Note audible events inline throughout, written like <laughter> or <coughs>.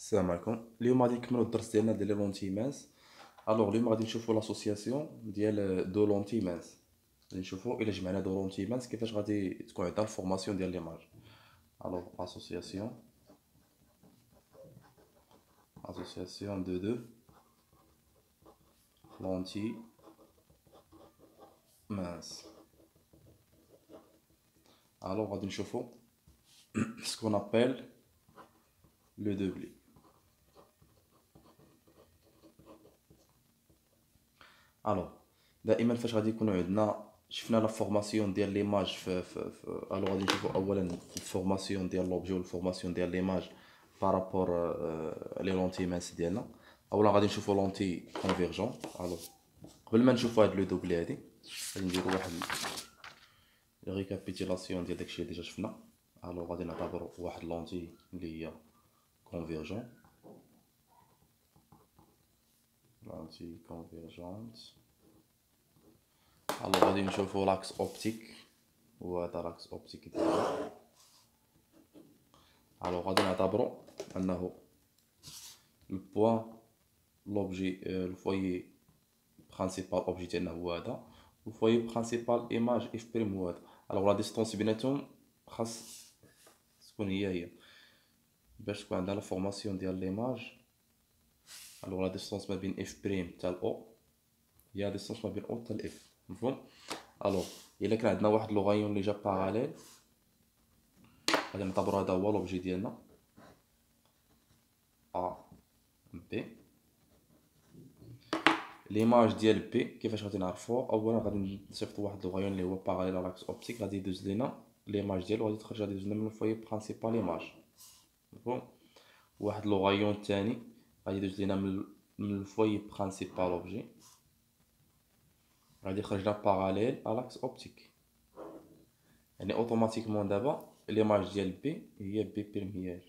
السلام عليكم. اليوم غادي نكملو الدرس ديالنا ديال les lentilles minces alors اليوم غادي نشوفو l'association ديال deux lentilles minces غادي نشوفو إلا جمعنا deux lentilles minces كيفاش غادي تكون عندنا ال formation ديال l'image. alors association association de deux lentilles minces Alors غادي نشوفو ce qu'on appelle le doublet alors دائما فاش غادي يكونوا عندنا شفنا la formation ديال l'image في, في alors غادي نشوفوا اولا ال formation ديال l'objet وال formation ديال l'image par rapport les lentilles minces ديالنا. اولا غادي نشوفوا lentille convergente alors قبل ما نشوفوا هاد le doublet هادي غادي نديرو واحد récapitulation ديال داكشي اللي déjà شفنا. Alors غادي نعتبروا واحد lentille اللي هي convergente. Lentille convergente. Alors, غادي نشوفو l'axe optique وهذا l'axe optique ديالنا alors غادي نعتبرو انه ال point l'objet ال foyer principal objet ديالنا هو هذا وال foyer principal image F prime هو هذا alors la distance بيناتهم خاص تكون هي هي باش تكون عندنا la formation ديال l'image alors la distance ما بين F prime تاع O هي la distance ما بين O تاع F مفهوم alors الا كان عندنا واحد le rayon اللي جا parallèle غادي نعتبرو هذا هو l'objet ديالنا A B l'image ديال B كيفاش غادي نعرفوه اولا غادي نصيفطو واحد le rayon اللي هو parallèle على l'axe optique غادي يدوز لينا l'image ديالو غادي تخرج غادي يدوز لنا من ال foyer principal image مفهوم واحد le rayon تاني. غادي يدوز لينا من ال foyer principal objet غادي يخرج لنا parallèle على l'axe optique يعني automatiquement دابا l'image ديال B هي B prime هي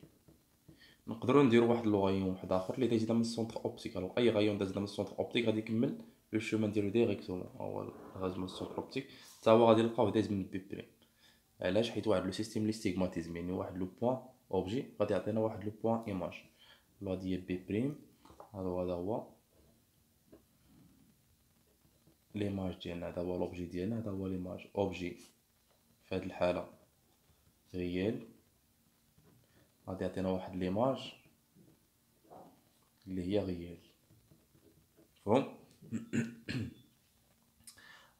نقدروا نديروا واحد le rayon واحد آخر اللي دايز من ال centre optique alors أي rayon داز من ال centre optique غادي يكمل le chemin ديالو directement هو داز من ال centre optique حتى هو غادي نلقاوه دايز من B prime علاش؟ حيت واحد le système les stigmatisme يعني واحد le point objet غادي يعطينا واحد le point image غادي هي B prime هذا هذا هو l'image ديالنا هذا هو l'objet ديالنا هذا هو l'image objet في هذه الحاله réel غادي يعطينا واحد l'image اللي هي réelle فهم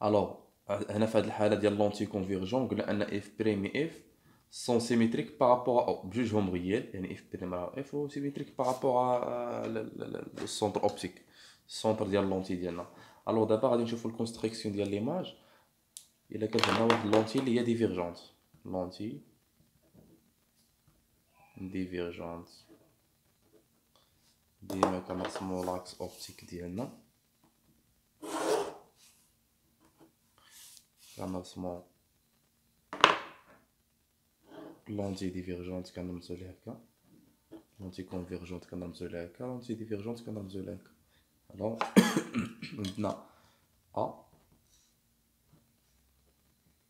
alors هنا في هذه الحاله ديال lentille convergente قلنا ان F prime F sont symétriques par rapport O بجوجهم réels يعني F prime راه F و symétriques par rapport لل centre optique ال centre ديال lentille ديالنا alors دابا غادي نشوفو ال construction ديال l'image الا كانت عندنا واحد lentille اللي هي divergente lentille divergente ديما كنرسمو l'axe optique ديالنا كنرسمو lentille divergente كنرمزو ليها هكا lentille convergente كنرمزو ليها هكا lentille divergente كنرمزو ليها هكا Alors عندنا A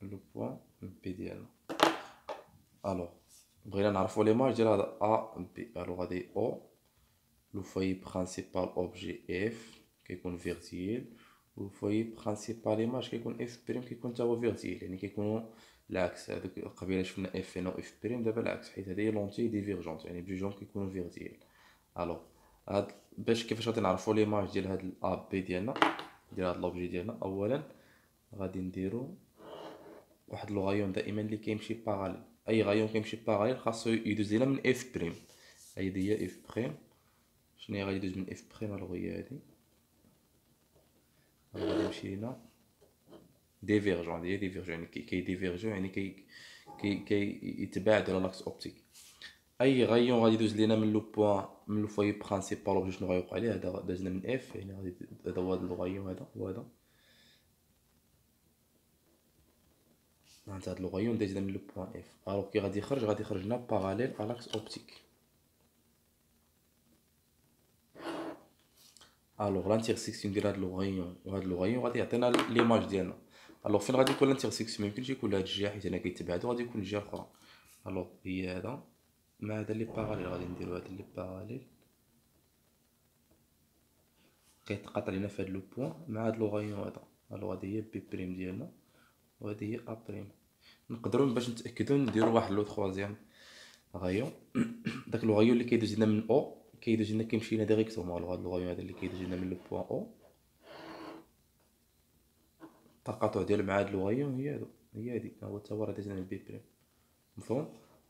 le point B ديالنا alors بغينا نعرفو l'image ديال هذا A B alors غادي أو le foyer principal objet F كيكون virtuel و foyer principal image كيكون F prime كيكون تا هو virtuel يعني كيكونوا العكس هذوك قبيله شفنا F هنا و F prime دابا العكس حيت هذه lentille divergente يعني بجوجهم كيكونوا virtuels alors هاد باش كيفاش غادي نعرفو l'image ديال هاد ال AB ديالنا ديال هاد l'objet ديالنا اولا غادي نديرو واحد le rayon دائما اللي كيمشي parallèle أي rayon كيمشي parallèle خاصو يدوز لينا من F prime هادي هي F prime شنو غادي يدوز من F prime alors هي هادي. غادي يمشي لينا divergent هي divergent يعني كي diverger يعني كي كي كي على l'axe optique اي rayon غادي يدوز لينا من le point من le foyer principal objet شنو غيوقع ليه هذا دازنا من F يعني غادي هذا هو هذا le rayon هذا هو هذا معناتها هاد le rayon دازنا من le point F alors كي غادي يخرج غادي يخرج لنا parallèle على l'axe optique alors l'intersection ديال هاد le rayon وهاد le rayon غادي يعطينا l'image ديالنا alors فين غادي يكون l'intersection ميمكنش يكون لهاد الجهه حيت هنا كيتبعدو غادي يكون الجهه الاخرى alors هي هذا مع هذا اللي parallèle غادي نديرو هذا اللي parallèle كيتقاطع لينا في هاد le point مع هاد le rayon هذا alors هادي هي B prime ديالنا وهادي هي A prime نقدروا باش نتاكدوا نديرو واحد le troisième rayon داك le rayon اللي كيدوز لنا من O كيدوز لنا كيمشي لنا ديريكتومون alors هاد le rayon هذا اللي كيدوز لنا من le point O التقاطع ديال مع هاد le rayon هي هادو هي هادي. هو تا هو راه داز لنا B prime مفهوم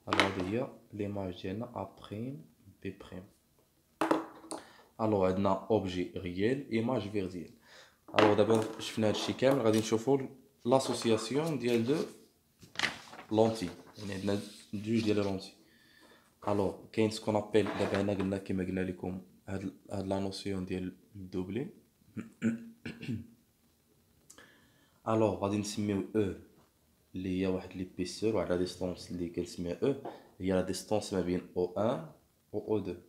alors هي l'image ديالنا A prime B prime alors عندنا objet réel image virtuelle alors دابا شفنا هادشي كامل غادي نشوفو l'association ديال deux lentilles يعني عندنا جوج ديال lentilles alors كاين ce qu'on appelle دابا هنا قلنا كيما قلنا لكم هاد هاد la notion ديال ال doublet alors غادي نسميو e اللي هي واحد l'épaisseur واحد la distance اللي كنسميها e هي la distance ما بين O 1 و O 2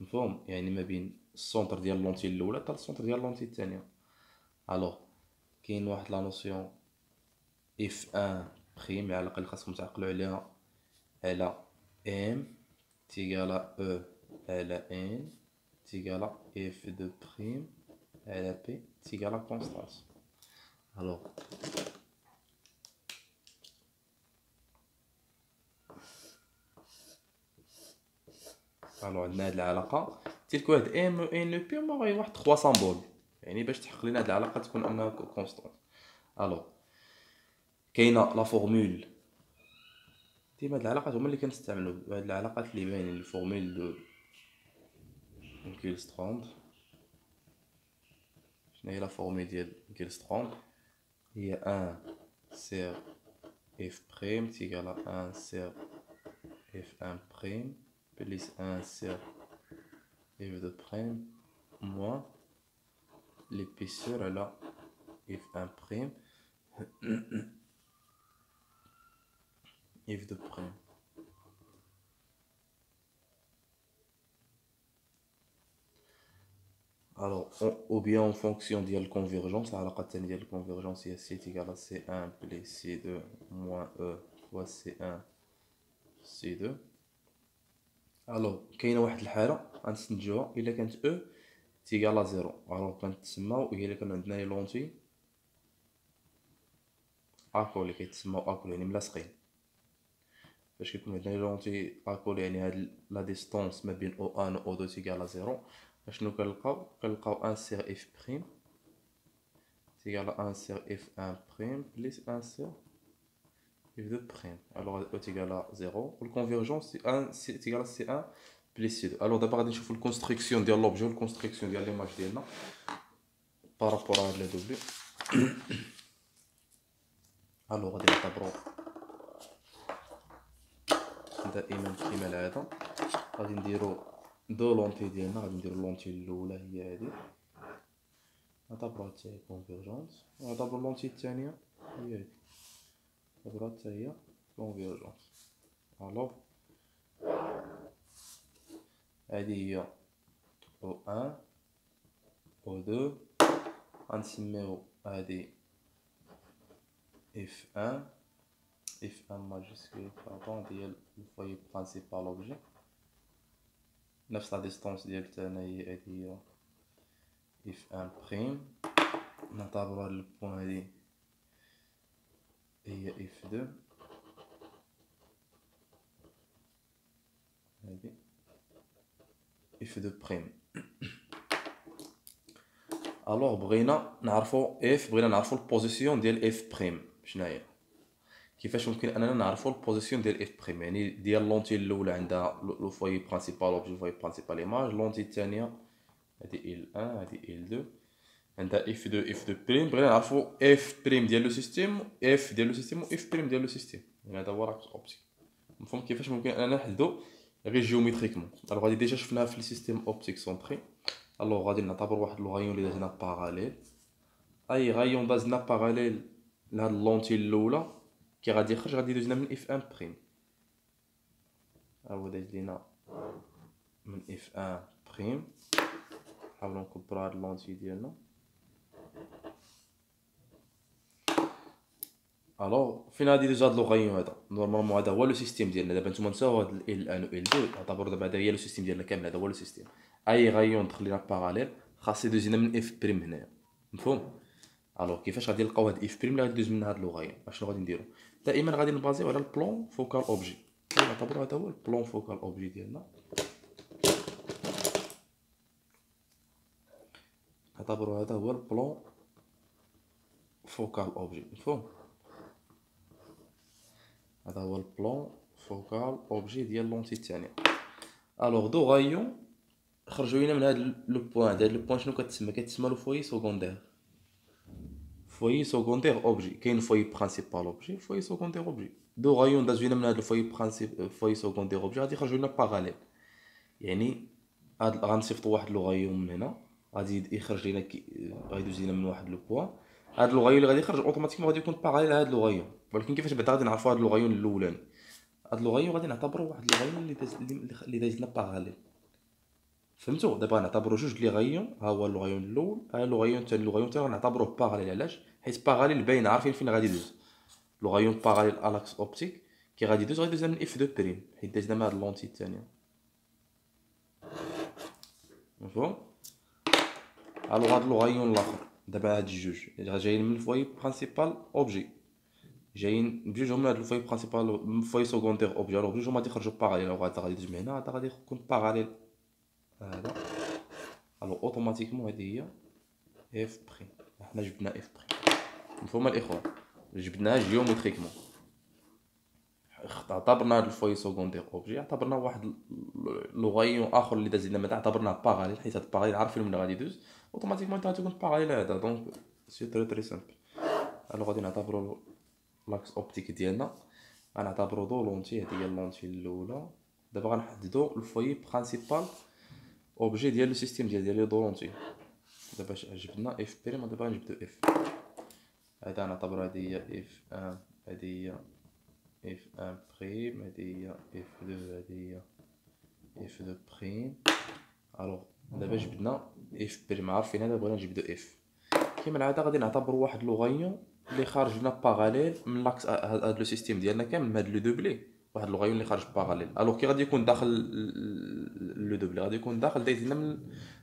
مفهوم يعني ما بين ال centre ديال lentille الاولى حتى ال centre ديال lentille الثانية alors كاين واحد la notion F un prime على الاقل خاصكم تعقلوا عليها على m est égal à e على n est égal à F deux prime على p est égal à constante alors alors عندنا هاد العلاقه تلك واحد m n p هما غير واحد 3 symboles يعني باش تحقق لنا هاد العلاقه تكون انها constante alors كاينة la formule ديما هاد العلاقات هما اللي كنستعملو هاد العلاقات اللي باينين ال formule de كيلستروند شنو هي لا فورمول ديال il y a 1 sur f' c'est égal à 1 sur f1' plus 1 sur f2' moins l'épaisseur à la f1' f2' alors ou bien en fonction ديال ال convergence العلاقه الثانية ديال ال convergence هي C est égal C un plus C deux moins e fois C un C deux alors كاينة واحد الحالة غنستنتجوها إلا كانت e، est égal à zéro. alors كنتسماو هي الا كانو عندنا les lentilles accolées اللي كيتسماو اكو يعني ملاصقين باش كيكون عندنا les lentilles accolées يعني هاد la distance ما بين O un و O deux est égal à zéro. اشنو كنلقاو كنلقاو ان سيغ اف بريم تيكالا ان سيغ اف ان بريم بليس ان سيغ f de prime. Alors, E est égal à 0. La convergence, c'est 1, c'est égal à C1 plus C2. Alors, d'abord, on va la construction de l'objet, la construction de l'image de par rapport à la W. <coughs> Alors, on va d'abord دائما كيما العاده غادي نديرو دو لونتي ديالنا غادي نديرو لونتي الاولى هي هادي نعتبروها حتى كونفيرجونس ونعتبرو لونتي الثانية هي هادي droite ça y est convergence alors هذه هي O1 O2 غنسميو هادي F1 F1 majuscule. Pardon ديال الفوي برينسيبال اوبجي نفس la distance ديال تاعنا هي هادي هي F1 prime نعتبرو هاد ال point هادي هي F deux هادي F deux prime alors بغينا نعرفو F بغينا نعرفو ال position ديال F prime شناهي كيفاش ممكن أننا نعرفو ال position ديال F prime يعني ديال lentille الأولى عندها le foyer principal objet foyer principal image lentille الثانية هادي L 1 هادي L 2 عندها F deux F deux prime بغينا نعرفو F prime ديال le système F ديال le système و F prime ديال le système يعني هذا هو l'axe optique مفهوم كيفاش ممكن أننا نحددو غير géométriquement alors غادي ديجا شفناها في ال système optique centré alors غادي نعتبر واحد le rayon اللي دازنا parallèle أي rayon دازنا parallèle لهاد lentille الأولى. كي غادي يخرج غادي يدوزنا من F un prime ها هو داز لينا من F un prime نحاولو نكبرو هاد lentille ديالنا. alors فين غادي يدوز هاد le rayon هذا؟ normalement هذا هو le système ديالنا. دابا نتوما نساو هاد L un و L deux نعتبرو دابا هذا هي le système ديالنا كامل. هذا هو le système. أي rayon دخل لينا parallèle خاص يدوز لينا من F prime هنايا. مفهوم؟ alors كيفاش غادي نلقاو هاد F prime اللي غادي يدوز منها هاد le rayon أشنو غادي نديرو؟ دائما غادي نبازيو على ال plan focal objet نعتبرو هذا هو ال plan focal objet ديالنا. نعتبرو هذا هو ال plan focal objet مفهوم؟ هذا هو ال plan focal objet ديال lentille الثانية alors deux rayons خرجوا لينا من هذا le point هذا le point شنو كتسمى؟ كتسمى le foyer secondaire foyer secondaire objet كاين foyer principal objet foyer secondaire objet deux rayons لينا من هذا ال foyer principe foyer secondaire objet غادي يخرجوا لنا parallèles يعني هاد غنصيفطوا واحد le rayon من هنا غادي يخرج لينا غادي يدوز لينا من واحد le point هاد le rayon اللي غادي يخرج automatiquement غادي يكون parallèle هاد le rayon ولكن كيفاش بعدا غادي نعرفوا هاد le rayon الاولاني هاد le rayon غادي نعتبروا واحد le rayon اللي داز اللي داز لنا parallèle فهمتوا دابا نعتبروا جوج les rayons ها هو le rayon الأول ها le rayon الثاني le rayon الثاني غنعتبروه parallèle علاش؟ حيت parallèle باينه عارفين فين غادي يدوز le rayon parallèle à l'axe optique كي غادي يدوز غادي يدوز من F2 prime حيت دازنا مع هاد lentille الثانية مفهوم؟ alors هاد le rayon الآخر. دابا هاد الجوج جايين من ال foyer principal objet جايين بجوج هما هاد ال foyer principal ال foyer secondaire objet alors بجوج هما غادي يخرجوا باغاليل هذا غادي تجمع هنا هذا غادي يكون parallèle هذا. alors automatiquement هادي هي F prime حنا جبدنا F prime مفهوم الاخوان جبدناها géométriquement اعتبرنا هاد ال foyer secondaire objet اعتبرنا واحد le rayon آخر اللي داز لنا اعتبرناه parallèle حيت هاد parallèle عارفين من غادي يدوز؟ automatiquement انت غتكون parallèle هذا donc c'est très très simple alors غادي نعتبرو l'axe optique ديالنا. غنعتبرو deux lentilles هادي هي ال lentille الأولى. دابا غنحددو ال foyer principal objet ديال le système ديال ديال les deux lentilles دابا جبدنا F prime دابا غنجبدو F هذا نعتبرو هادي هي F1 هادي هي F1 prime هادي هي F2 هادي هي F2 prime alors دابا جبدنا F prime عارفين هذا بغينا نجبدو F كيما العاده غادي نعتبرو واحد le rayon اللي خارج لنا parallèle من l'axe هاد le système ديالنا كامل من هاد le doublet واحد le rayon اللي خارج parallèle alors كي غادي يكون داخل le doublet غادي يكون داخل دايزنا من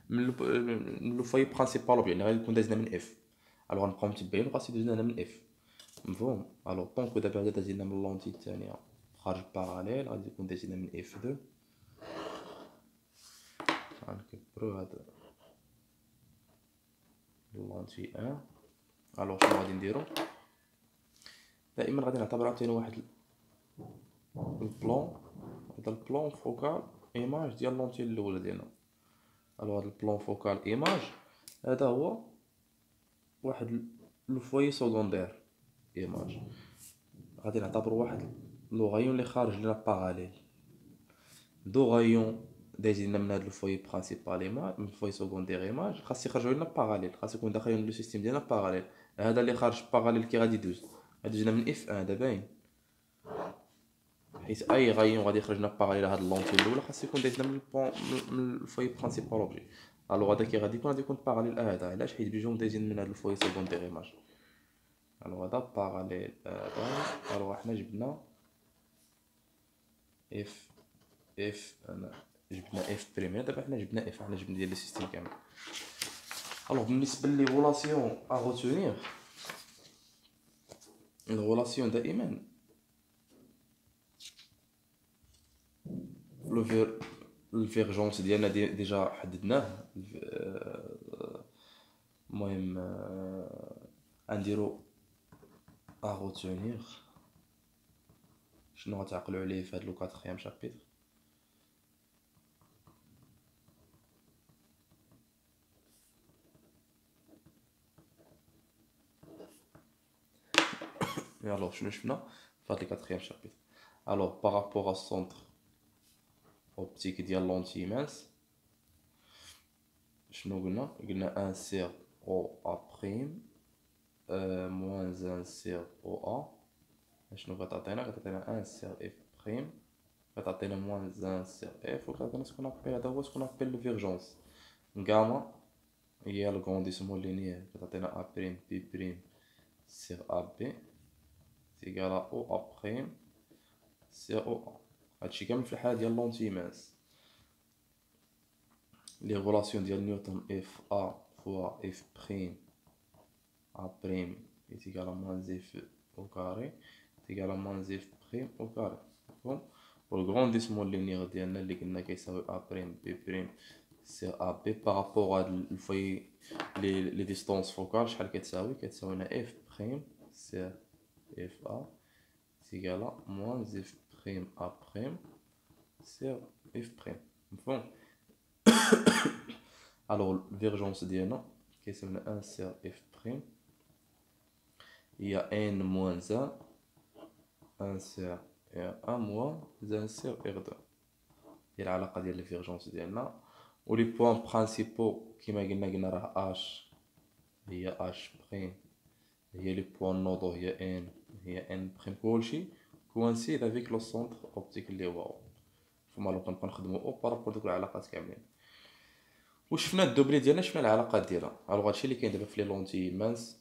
من le foyer principal يعني غادي يكون دايزنا من F alors غنبقاو متبعين وخاص يدوزنا هنا من F مفهوم؟ alors donc دابا هذا دازلنا من lentille الثانية. خارج parallèle غادي يكون دازلنا من F2 غنكبرو هاد lentille un alors شنو غادي نديرو؟ دائما غادي نعتبر عاوتاني واحد ال plan هذا ال plan focal image ديال lentille الاولى ديالنا alors هاد ال plan focal image هذا هو واحد le foyer secondaire image غادي نعتبرو واحد le rayon اللي خارج لنا parallèle deux rayons دايزين من هاد ال foyer principal image من ال foyer secondaire image خاص يخرجوا لنا باغاليل خاص يكون داخلين le système ديالنا باغاليل هذا اللي خارج parallèle كي غادي يدوز غادي يجينا من F1 هذا باين حيت أي rayon غادي يخرج لنا parallèle هاد lentille الأولى خاص يكون دايزنا من من ال foyer principal objet alors هذا كي غادي يكون غادي يكون parallèle هذا. علاش؟ حيت بجوج دايزين من هاد ال foyer secondaire image alors هذا parallèle هذا. alors حنا جبنا F F أنا جبنا F prime دابا حنا جبنا F حنا جبنا ديال ال système كامل. alors بالنسبة les relations à retenir ال relations دائما الفيرجونس ديالنا ديجا حددناه المهم غنديرو ا غوتونيغ شنو غتعقلوا عليه في هاد لو 4 شابيتر Et alors, je vais faire le quatrième chapitre. Alors, par rapport au centre optique de lentille mince, je vais insert OA prime moins insert OA. Je vais faire insert F prime. Je vais faire moins insert F. Je vais ce qu'on appelle, ce qu'on appelle divergence. Gamma, il y a le grandissement linéaire. Je vais faire A prime, B prime sur AB. تيكال او ا بريم سي او ا هادشي كامل في الحالة ديال lentille mince les relations ديال نيوتن FA fois F prime. A prime f au carré est égal à moins f prime au carré مفهوم وال grandissement linéaire ديالنا اللي قلنا كيساوي A prime B prime sur AB par rapport هاد ال foyer لي لي ديستونس فوكال شحال كتساوي؟ كتساوي لنا اف بريم سي اف ا تيكالا موان اف بريم ا بريم سي اف بريم مفهوم الوغ الفيرجونس ديالنا كيساوي لنا ان سي اف بريم هي ان موان زان ان سي ان موان زان سي ار دو هي العلاقة ديال الفيرجونس ديالنا و لي بوان برانسيبو كيما قلنا قلنا راه اش هي اش بريم هي لي بوان نوضو هي ان هي ان بريم كلشي كوانسيد افيك لو سونتر اوبتيك اللي هو فما لو كنبقى نخدمو أو بارابور دوك العلاقات كاملين وشفنا الدوبلي ديالنا شفنا العلاقات ديالها الوغ هادشي اللي كاين دابا في لي لونتي مانس